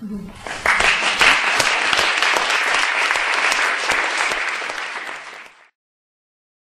嗯。